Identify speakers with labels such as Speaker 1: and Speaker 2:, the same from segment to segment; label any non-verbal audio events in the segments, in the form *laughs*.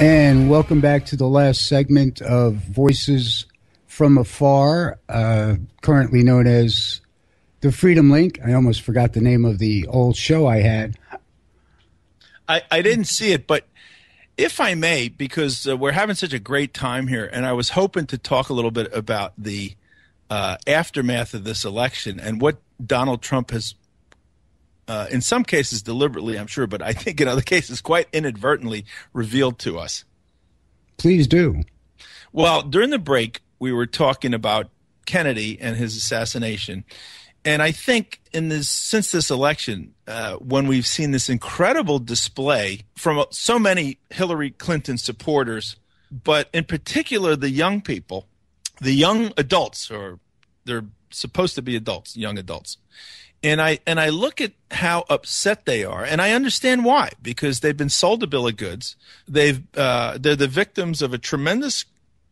Speaker 1: And welcome back to the last segment of Voices from Afar, uh, currently known as the Freedom Link. I almost forgot the name of the old show I had.
Speaker 2: I, I didn't see it, but if I may, because uh, we're having such a great time here, and I was hoping to talk a little bit about the uh, aftermath of this election and what Donald Trump has, uh, in some cases deliberately, I'm sure, but I think in other cases quite inadvertently revealed to us.
Speaker 1: Please do.
Speaker 2: Well, during the break, we were talking about Kennedy and his assassination. And I think in this since this election, uh, when we've seen this incredible display from so many Hillary Clinton supporters, but in particular the young people, the young adults, or they're supposed to be adults, young adults, and I and I look at how upset they are, and I understand why because they've been sold a bill of goods. They've uh, they're the victims of a tremendous,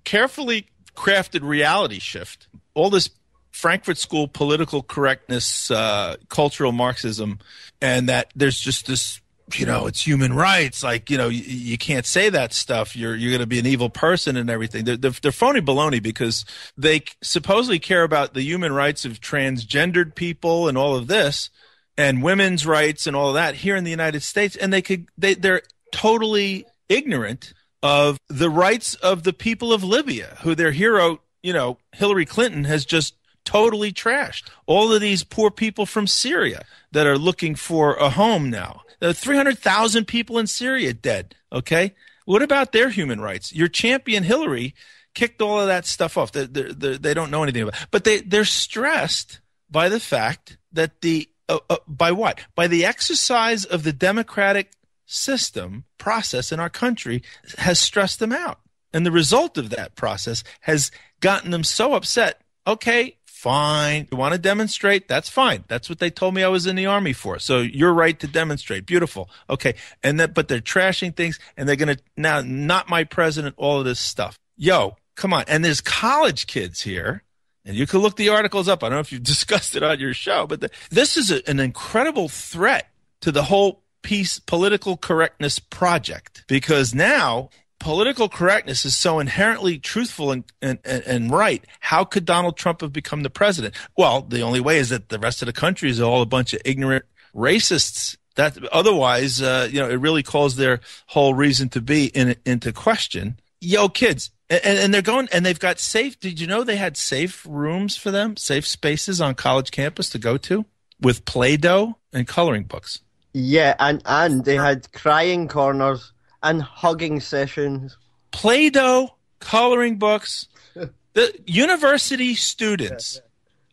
Speaker 2: carefully crafted reality shift. All this Frankfurt School political correctness, uh, cultural Marxism, and that there's just this, you know, it's human rights. Like, you know, you, you can't say that stuff. You're you're going to be an evil person and everything. They're, they're, they're phony baloney because they supposedly care about the human rights of transgendered people and all of this, and women's rights and all of that here in the United States, and they could they they're totally ignorant of the rights of the people of Libya, who their hero, you know, Hillary Clinton has just totally trashed. All of these poor people from Syria that are looking for a home now. Are 300,000 people in Syria dead. Okay. What about their human rights? Your champion Hillary kicked all of that stuff off. They, they, they don't know anything about it. But they, they're stressed by the fact that the, uh, uh, by what? By the exercise of the democratic system process in our country has stressed them out. And the result of that process has gotten them so upset. Okay, Fine. You want to demonstrate? That's fine. That's what they told me I was in the army for. So you're right to demonstrate. Beautiful. Okay. And that, but they're trashing things and they're going to now, not my president, all of this stuff. Yo, come on. And there's college kids here. And you can look the articles up. I don't know if you've *laughs* discussed it on your show, but the, this is a, an incredible threat to the whole peace political correctness project because now political correctness is so inherently truthful and, and, and right, how could Donald Trump have become the president? Well, the only way is that the rest of the country is all a bunch of ignorant racists. That otherwise, uh, you know, it really calls their whole reason to be in, into question. Yo, kids, and, and they're going, and they've got safe. Did you know they had safe rooms for them, safe spaces on college campus to go to with Play-Doh and coloring books?
Speaker 3: Yeah, and and they had crying corners and hugging sessions.
Speaker 2: Play Doh, coloring books. *laughs* the university students.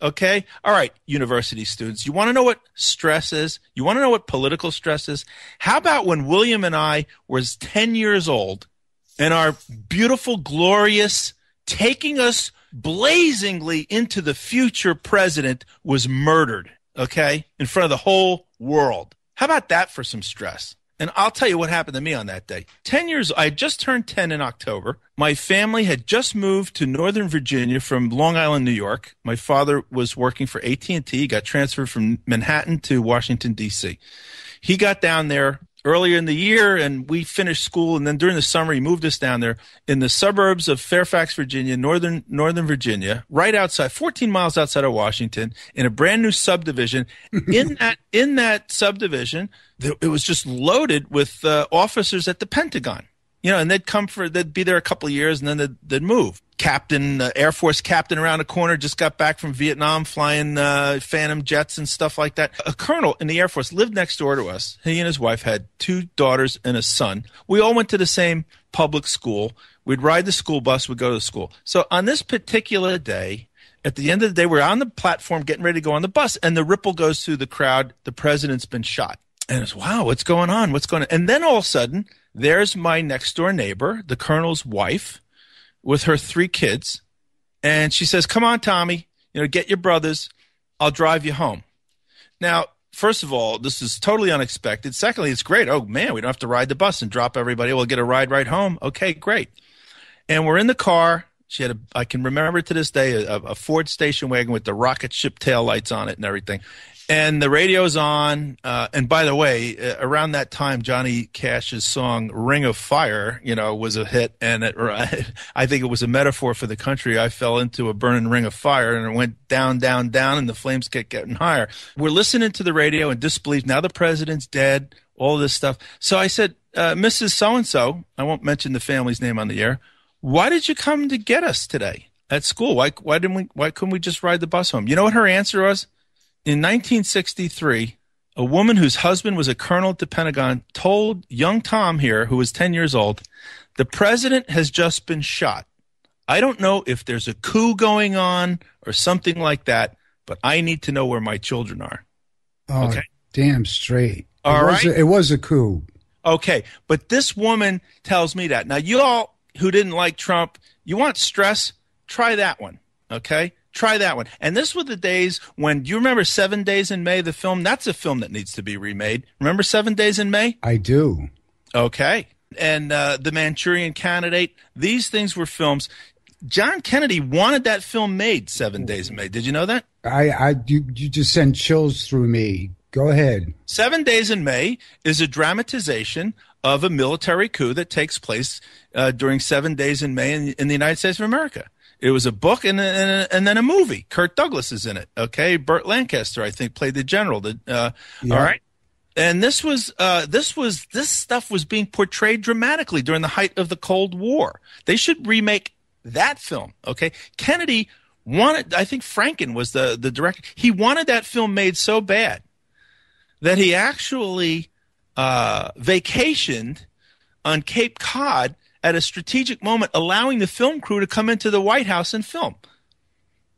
Speaker 2: Okay. All right. University students. You want to know what stress is? You want to know what political stress is? How about when William and I was 10 years old and our beautiful, glorious, taking us blazingly into the future president was murdered? Okay. In front of the whole world. How about that for some stress? And I'll tell you what happened to me on that day. 10 years, I just turned 10 in October. My family had just moved to Northern Virginia from Long Island, New York. My father was working for AT&T, got transferred from Manhattan to Washington, D.C. He got down there earlier in the year and we finished school and then during the summer he moved us down there in the suburbs of Fairfax, Virginia, northern northern Virginia, right outside 14 miles outside of Washington in a brand new subdivision. *laughs* in that in that subdivision, it was just loaded with uh, officers at the Pentagon. You know, and they'd come for they'd be there a couple of years and then they'd, they'd move captain, uh, Air Force captain around the corner, just got back from Vietnam flying uh, Phantom jets and stuff like that. A colonel in the Air Force lived next door to us. He and his wife had two daughters and a son. We all went to the same public school. We'd ride the school bus, we'd go to school. So on this particular day, at the end of the day, we're on the platform getting ready to go on the bus, and the ripple goes through the crowd. The president's been shot. And it's, wow, what's going on? What's going on? And then all of a sudden, there's my next door neighbor, the colonel's wife, with her three kids, and she says, "Come on, Tommy, you know, get your brothers. I'll drive you home." Now, first of all, this is totally unexpected. Secondly, it's great. Oh man, we don't have to ride the bus and drop everybody. We'll get a ride right home. Okay, great. And we're in the car. She had a, I can remember to this day, a, a Ford station wagon with the rocket ship tail lights on it and everything. And the radio's on. Uh, and by the way, uh, around that time, Johnny Cash's song "Ring of Fire," you know, was a hit, and it, *laughs* I think it was a metaphor for the country. I fell into a burning ring of fire, and it went down, down, down, and the flames kept getting higher. We're listening to the radio in disbelief. Now the president's dead. All this stuff. So I said, uh, Mrs. So and So, I won't mention the family's name on the air. Why did you come to get us today at school? Why why didn't we? Why couldn't we just ride the bus home? You know what her answer was? In 1963, a woman whose husband was a colonel at the Pentagon told young Tom here, who was 10 years old, the president has just been shot. I don't know if there's a coup going on or something like that, but I need to know where my children are.
Speaker 1: Oh,
Speaker 2: Okay.
Speaker 1: damn straight.
Speaker 2: All
Speaker 1: it
Speaker 2: right.
Speaker 1: Was a, it was a coup.
Speaker 2: Okay, but this woman tells me that. Now, you all who didn't like Trump, you want stress? Try that one. Okay? Try that one. And this were the days when, do you remember Seven Days in May, the film? That's a film that needs to be remade. Remember Seven Days in May?
Speaker 1: I do.
Speaker 2: Okay. And uh, The Manchurian Candidate, these things were films. John Kennedy wanted that film made, Seven Days in May. Did you know that?
Speaker 1: I, I, you, you just sent chills through me. Go ahead.
Speaker 2: Seven Days in May is a dramatization of a military coup that takes place uh, during Seven Days in May in, in the United States of America. It was a book and, and, and then a movie. Kirk Douglas is in it. Okay, Burt Lancaster, I think, played the general. The, uh,
Speaker 1: Yeah.
Speaker 2: All right, and this was uh, this was this stuff was being portrayed dramatically during the height of the Cold War. They should remake that film. Okay, Kennedy wanted. I think Franken was the the director. He wanted that film made so bad that he actually uh, vacationed on Cape Cod at a strategic moment, allowing the film crew to come into the White House and film.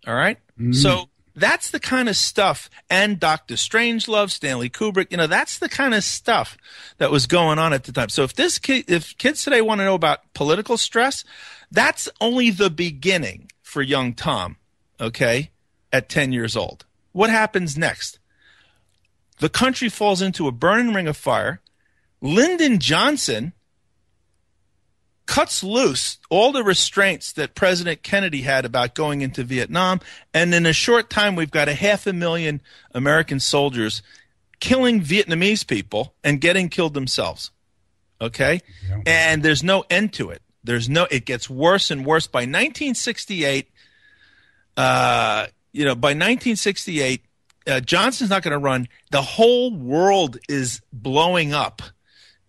Speaker 2: All right? Mm. So that's the kind of stuff, and Doctor Strangelove, Stanley Kubrick, you know, that's the kind of stuff that was going on at the time. So if this kid, if kids today want to know about political stress, that's only the beginning for young Tom, okay, at 10 years old. What happens next? The country falls into a burning ring of fire. Lyndon Johnson cuts loose all the restraints that President Kennedy had about going into Vietnam. And in a short time, we've got a half a million American soldiers killing Vietnamese people and getting killed themselves. Okay?
Speaker 1: Yeah.
Speaker 2: And there's no end to it. There's no, it gets worse and worse. By 1968, uh, you know, by 1968, uh, Johnson's not going to run. The whole world is blowing up.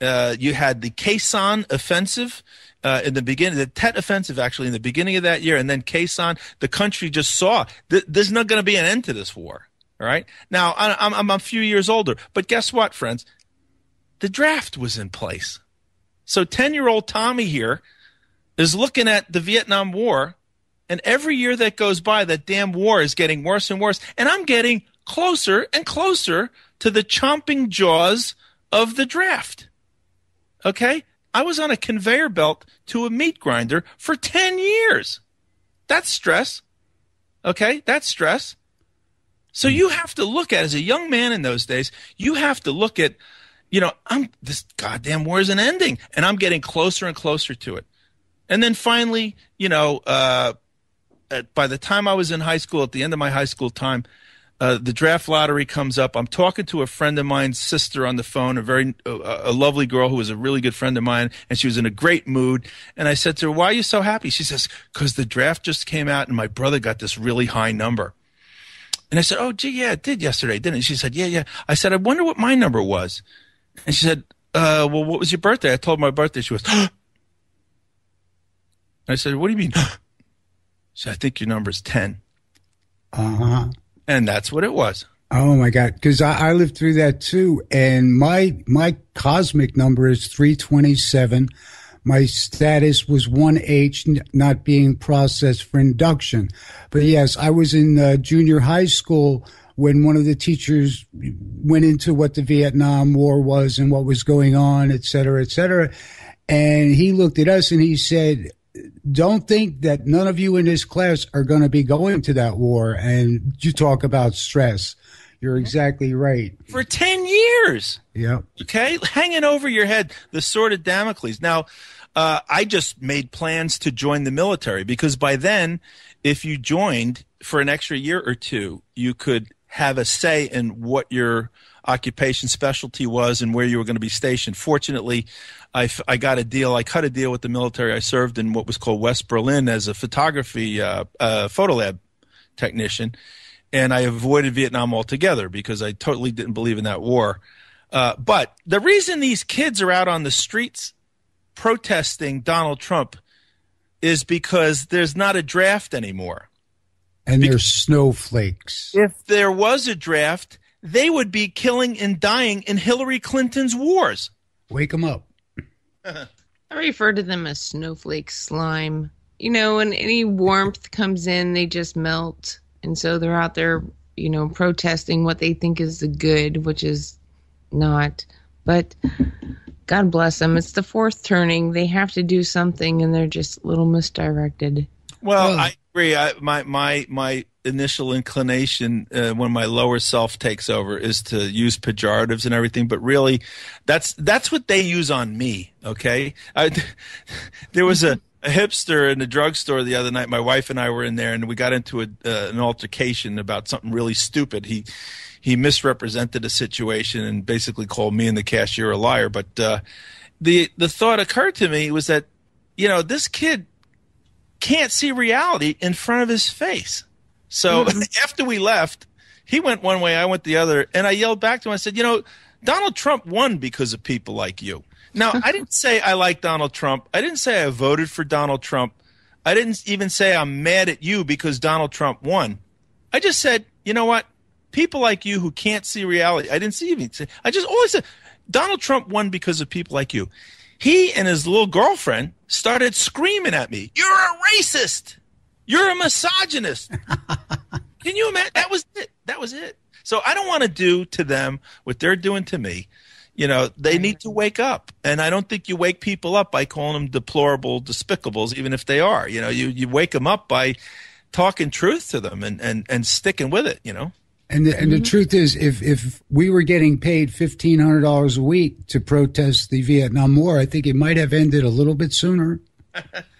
Speaker 2: Uh, you had the Khe Sanh offensive uh, in the beginning, the Tet offensive actually in the beginning of that year, and then Khe Sanh. The country just saw th- there's not going to be an end to this war. All right. Now I'm, I'm a few years older, but guess what, friends? The draft was in place. So 10 year old Tommy here is looking at the Vietnam War, and every year that goes by, that damn war is getting worse and worse. And I'm getting closer and closer to the chomping jaws of the draft. Okay? I was on a conveyor belt to a meat grinder for 10 years. That's stress. Okay? That's stress. So you have to look at, as a young man in those days, you have to look at, you know, I'm this goddamn war isn't ending, and I'm getting closer and closer to it. And then finally, you know, uh, at, by the time I was in high school, at the end of my high school time, uh, the draft lottery comes up. I'm talking to a friend of mine's sister on the phone, a very uh, a lovely girl who was a really good friend of mine, and she was in a great mood. And I said to her, "Why are you so happy?" She says, "Because the draft just came out, and my brother got this really high number." And I said, "Oh, gee, yeah, it did yesterday, didn't it?" She said, "Yeah, yeah." I said, "I wonder what my number was." And she said, uh, "Well, what was your birthday?" I told her my birthday. She was. *gasps* I said, "What do you mean?" *gasps* She said, "I think your number is 10.
Speaker 1: Uh huh.
Speaker 2: And that's what it was.
Speaker 1: Oh my God! Because I, I lived through that too, and my my cosmic number is three twenty seven. My status was 1H, not being processed for induction. But yes, I was in uh, junior high school when one of the teachers went into what the Vietnam War was and what was going on, et cetera, et cetera. And he looked at us and he said, don't think that none of you in this class are going to be going to that war. And you talk about stress. You're exactly right.
Speaker 2: For 10 years.
Speaker 1: Yep.
Speaker 2: Okay, hanging over your head, the sword of Damocles. Now, uh, I just made plans to join the military because by then, if you joined for an extra year or two, you could have a say in what your occupation specialty was and where you were going to be stationed. Fortunately, I, f- I got a deal. I cut a deal with the military. I served in what was called West Berlin as a photography uh, uh, photo lab technician, and I avoided Vietnam altogether because I totally didn't believe in that war. Uh, but the reason these kids are out on the streets protesting Donald Trump is because there's not a draft anymore.
Speaker 1: And there's snowflakes.
Speaker 2: If there was a draft, they would be killing and dying in Hillary Clinton's wars.
Speaker 1: Wake them up.
Speaker 4: I refer to them as snowflake slime. You know, when any warmth comes in, they just melt. And so they're out there, you know, protesting what they think is the good, which is not. But God bless them. It's the fourth turning. They have to do something, and they're just a little misdirected.
Speaker 2: Well, I agree. I, my my my initial inclination uh, when my lower self takes over is to use pejoratives and everything, but really, that's that's what they use on me. Okay, I, *laughs* there was a, a hipster in the drugstore the other night. My wife and I were in there, and we got into a, uh, an altercation about something really stupid. He he misrepresented a situation and basically called me and the cashier a liar. But uh, the the thought occurred to me was that you know this kid can't see reality in front of his face. So mm-hmm. *laughs* after we left, he went one way, I went the other, and I yelled back to him. I said, "You know, Donald Trump won because of people like you." Now, I didn't say I like Donald Trump. I didn't say I voted for Donald Trump. I didn't even say I'm mad at you because Donald Trump won. I just said, you know what? People like you who can't see reality. I didn't see even. I just always said Donald Trump won because of people like you. He and his little girlfriend started screaming at me, You're a racist. You're a misogynist. *laughs* Can you imagine? That was it. That was it. So I don't want to do to them what they're doing to me. You know, they need to wake up. And I don't think you wake people up by calling them deplorable despicables, even if they are. You know, you, you wake them up by talking truth to them and, and, and sticking with it, you know?
Speaker 1: And the, and the mm-hmm. truth is, if if we were getting paid fifteen hundred dollars a week to protest the Vietnam War, I think it might have ended a little bit sooner. *laughs*